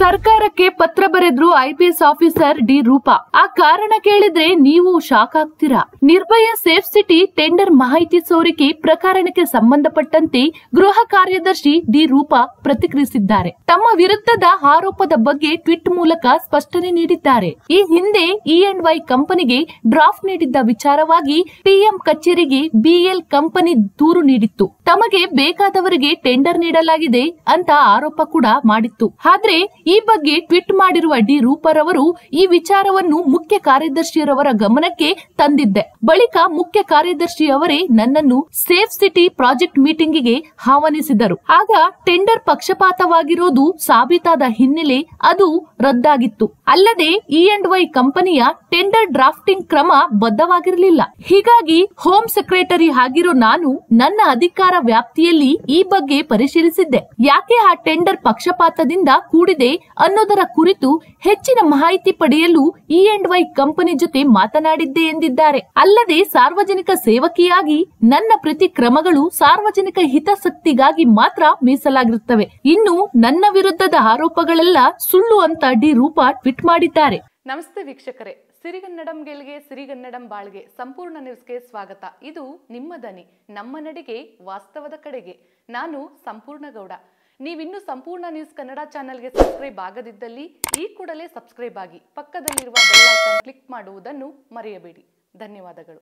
ಸರ್ಕಾರಕ್ಕೆ ಪತ್ರ ಬರೆದ್ರು ಐಪಿಎಸ್ ಆಫೀಸರ್ ಡಿ ರೂಪಾ. ಆ ಕಾರಣ ಕೇಳಿದ್ರೆ ನೀವು ಶಾಕ್ ಆಗ್ತೀರಾ? ನಿರ್ಭಯ ಸೇಫ್ ಸಿಟಿ ಟೆಂಡರ್ ಮಾಹಿತಿ ಸೋರಿಕೆ ಪ್ರಕರಣಕ್ಕೆ ಸಂಬಂಧಪಟ್ಟಂತೆ ಗೃಹ ಕಾರ್ಯದರ್ಶಿ ಡಿ ರೂಪಾ ಪ್ರತಿಕ್ರಿಯಿಸಿದ್ದಾರೆ. ತಮ್ಮ ವಿರುದ್ಧದ ಆರೋಪದ ಬಗ್ಗೆ ಟ್ವಿಟ್ ಮೂಲಕ ಸ್ಪಷ್ಟನೆ ನೀಡಿದ್ದಾರೆ. ಈ ಹಿಂದೆ ಇ ವೈ ಕಂಪನಿಗೆ ಡ್ರಾಫ್ಟ್ ನೀಡಿದ್ದ ವಿಚಾರವಾಗಿ ಪಿಎಂ ಕಚೇರಿಗೆ ಬಿಎಲ್ ಕಂಪನಿ ದೂರು ನೀಡಿತ್ತು. ತಮಗೆ ಬೇಕಾದವರಿಗೆ ಟೆಂಡರ್ ನೀಡಲಾಗಿದೆ ಅಂತ ಆರೋಪ ಕೂಡ ಮಾಡಿತ್ತು. ಆದ್ರೆ ಈ ಬಗ್ಗೆ ಟ್ವೀಟ್ ಮಾಡಿರುವ ಡಿ ರೂಪರವರು ಈ ವಿಚಾರವನ್ನು ಮುಖ್ಯ ಕಾರ್ಯದರ್ಶಿಯರವರ ಗಮನಕ್ಕೆ ತಂದಿದ್ದೆ. ಬಳಿಕ ಮುಖ್ಯ ಕಾರ್ಯದರ್ಶಿಯವರೇ ನನ್ನನ್ನು ಸೇಫ್ ಸಿಟಿ ಪ್ರಾಜೆಕ್ಟ್ ಮೀಟಿಂಗಿಗೆ ಆಹ್ವಾನಿಸಿದರು. ಆಗ ಟೆಂಡರ್ ಪಕ್ಷಪಾತವಾಗಿರೋದು ಸಾಬೀತಾದ ಹಿನ್ನೆಲೆ ಅದು ರದ್ದಾಗಿತ್ತು. ಅಲ್ಲದೆ ಇ ಅಂಡ್ ವೈ ಕಂಪನಿಯ ಟೆಂಡರ್ ಡ್ರಾಫ್ಟಿಂಗ್ ಕ್ರಮ ಬದ್ಧವಾಗಿರಲಿಲ್ಲ. ಹೀಗಾಗಿ ಹೋಮ್ ಸೆಕ್ರೆಟರಿ ಆಗಿರೋ ನಾನು ನನ್ನ ಅಧಿಕಾರ ವ್ಯಾಪ್ತಿಯಲ್ಲಿ ಈ ಬಗ್ಗೆ ಪರಿಶೀಲಿಸಿದ್ದೆ. ಯಾಕೆ ಆ ಟೆಂಡರ್ ಪಕ್ಷಪಾತದಿಂದ ಕೂಡಿದೆ ಅನ್ನೋದರ ಕುರಿತು ಹೆಚ್ಚಿನ ಮಾಹಿತಿ ಪಡೆಯಲು ಇ ಅಂಡ್ ವೈ ಕಂಪನಿ ಜೊತೆ ಮಾತನಾಡಿದ್ದೆ ಎಂದಿದ್ದಾರೆ. ಅಲ್ಲದೆ ಸಾರ್ವಜನಿಕ ಸೇವಕಿಯಾಗಿ ನನ್ನ ಪ್ರತಿ ಕ್ರಮಗಳು ಸಾರ್ವಜನಿಕ ಹಿತಾಸಕ್ತಿಗಾಗಿ ಮಾತ್ರ ಮೀಸಲಾಗಿರುತ್ತವೆ. ಇನ್ನು ನನ್ನ ವಿರುದ್ಧದ ಆರೋಪಗಳೆಲ್ಲ ಸುಳ್ಳು ಅಂತ ಡಿ ರೂಪಾ ಟ್ವೀಟ್ ಮಾಡಿದ್ದಾರೆ. ನಮಸ್ತೆ ವೀಕ್ಷಕರೇ. ಸಿರಿಗನ್ನಡಂ ಗೆಲ್ಗೆ, ಸಿರಿಗನ್ನಡಂ ಬಾಳ್ಗೆ ಸಂಪೂರ್ಣ ನ್ಯೂಸ್ಗೆ ಸ್ವಾಗತ. ಇದು ನಿಮ್ಮ ದನಿ, ನಮ್ಮ ನಡೆಗೆ, ವಾಸ್ತವದ ಕಡೆಗೆ. ನಾನು ಸಂಪೂರ್ಣ ಗೌಡ ನೀವಿನ್ನೂ ಸಂಪೂರ್ಣ ನ್ಯೂಸ್ ಕನ್ನಡ ಚಾನೆಲ್ಗೆ ಸಬ್ಸ್ಕ್ರೈಬ್ ಆಗದಿದ್ದಲ್ಲಿ ಈ ಕೂಡಲೇ ಸಬ್ಸ್ಕ್ರೈಬ್ ಆಗಿ ಪಕ್ಕದಲ್ಲಿರುವ ಬೆಲ್ ಐಕಾನ್ ಕ್ಲಿಕ್ ಮಾಡುವುದನ್ನು ಮರೆಯಬೇಡಿ. ಧನ್ಯವಾದಗಳು.